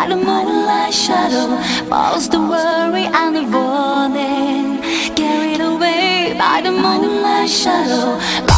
by the moonlight shadow falls the worry and the warning. Carried away by the moonlight shadow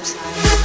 the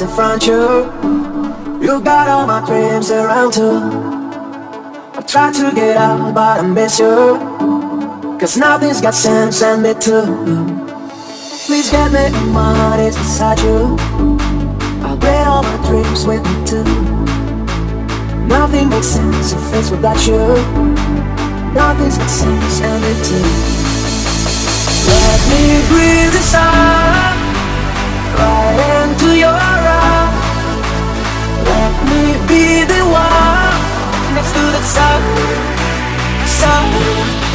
in front you. You got all my dreams around too. I try to get out, but I miss you. Cause nothing's got sense and me too. Please get me my knees beside you. I'll bring all my dreams with me too. Nothing makes sense if it's without you. Nothing's got sense and me too. Let me breathe this out right into your be the one next to the sun, sun.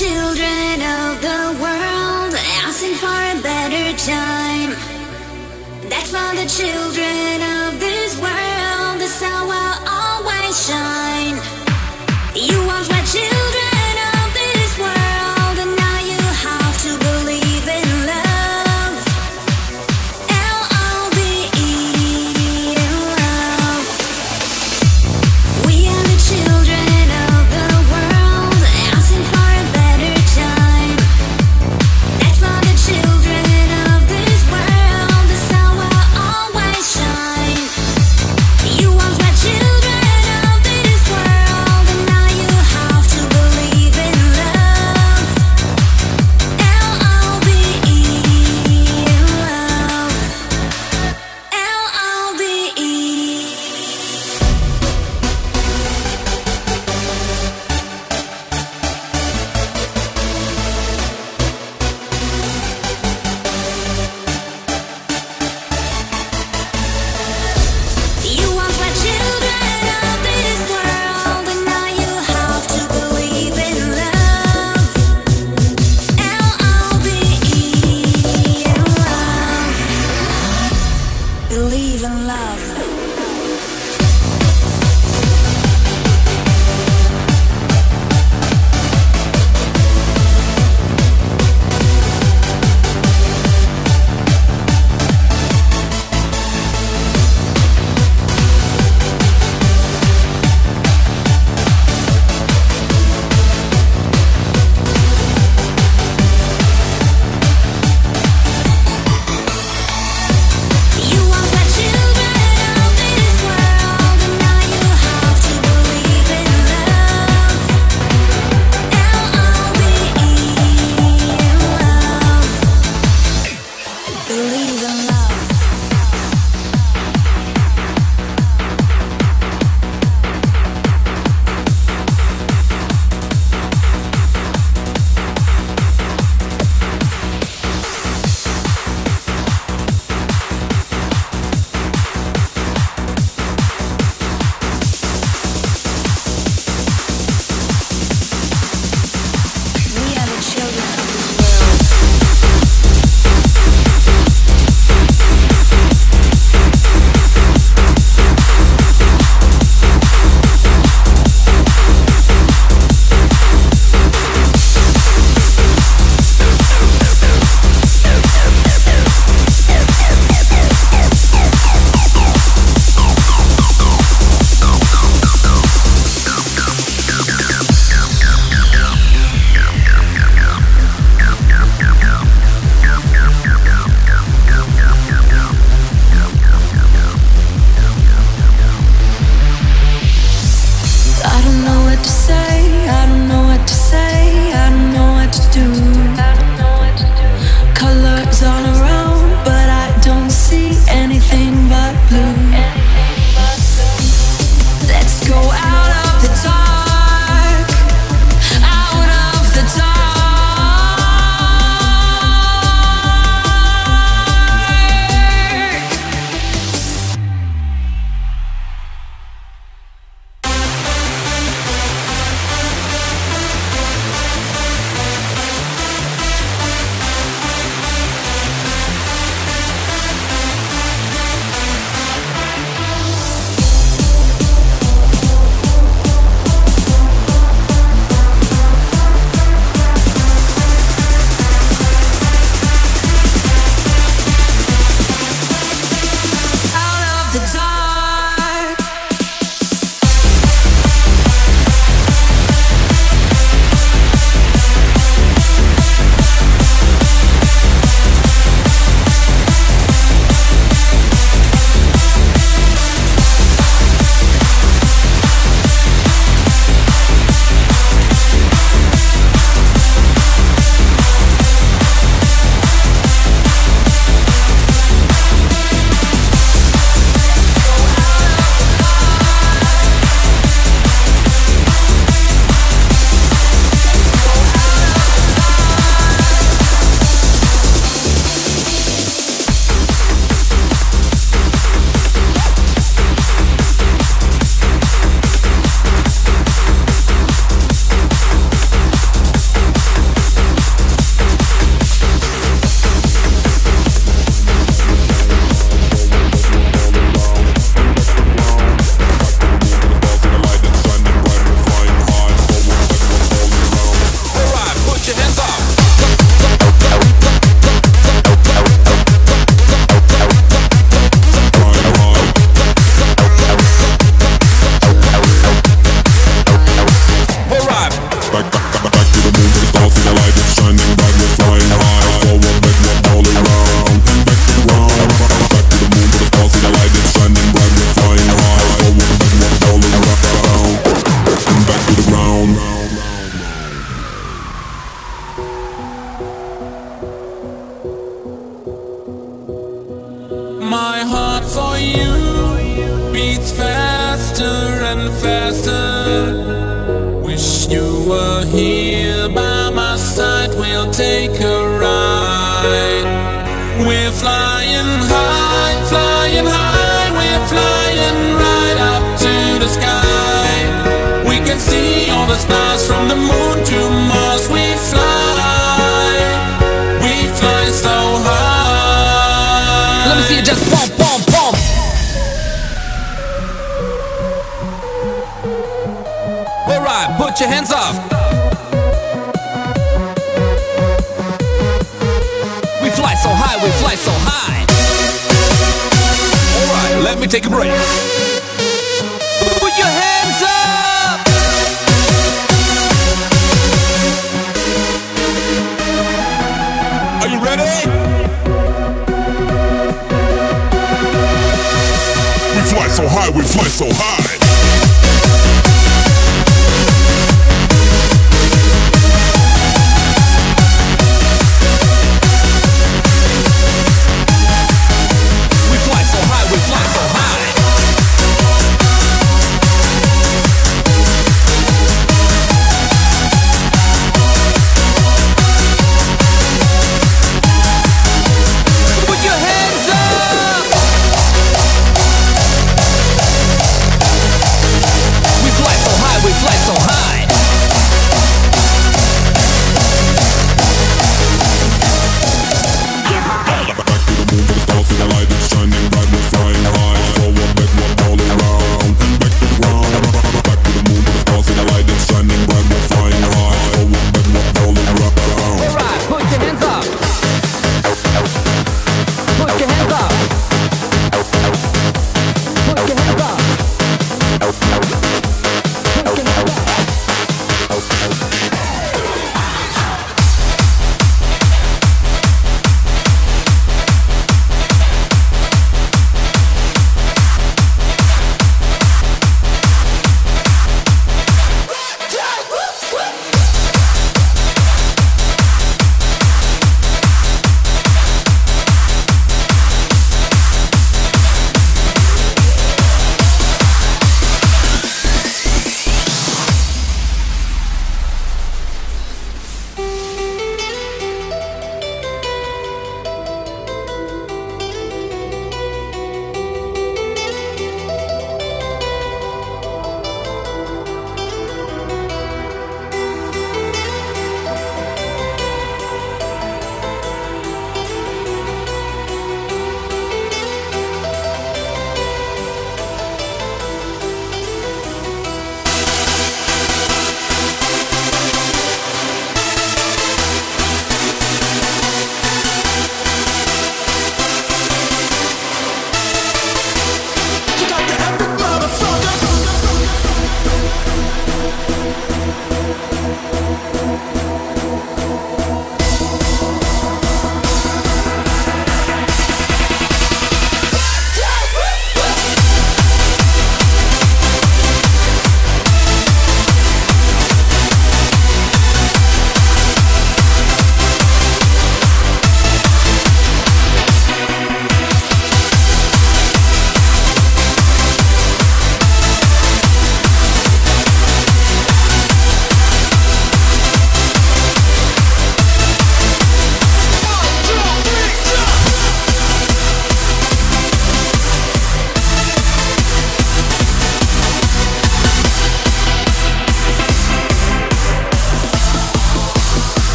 children of the world asking for a better time. That's for the children of this world, the sun will always shine. You are my children.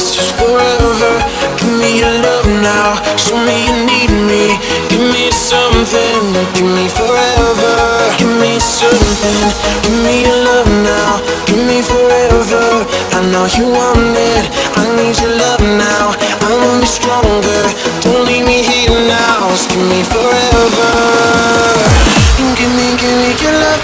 this is forever. Give me your love now. Show me you need me. Give me something. Give me forever. Give me something. Give me your love now. Give me forever. I know you want it. I need your love now. I wanna be stronger. Don't leave me here now. Just give me forever. Give me, give me your love.